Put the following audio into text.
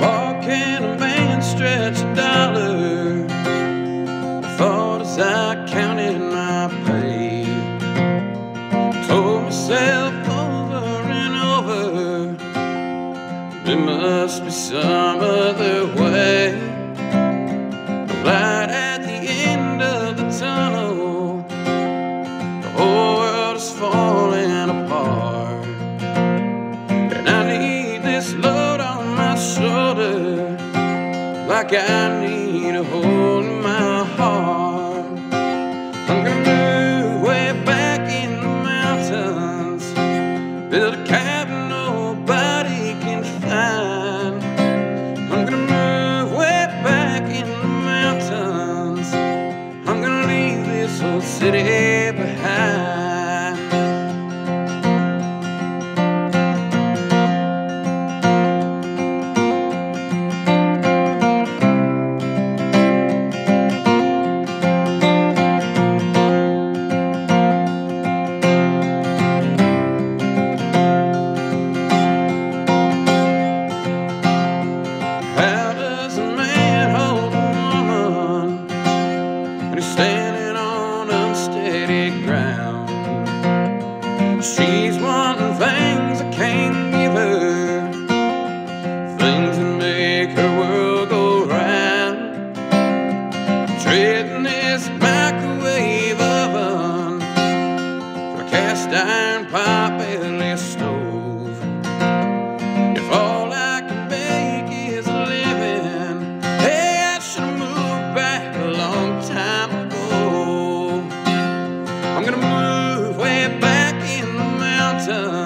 far can a man stretch a dollar? Thought as I counted my pay, told myself over and over, there must be some other way. Like I need a hold in my heart. I'm gonna move way back in the mountains. Build a cabin nobody can find. I'm gonna move way back in the mountains. I'm gonna leave this old city behind. She's one wanting things I can't give her, things that make her world go round. Trading this microwave oven for a cast iron pot belly stove. If all I can make is living, hey, I should have moved back a long time ago. I'm gonna move mountains,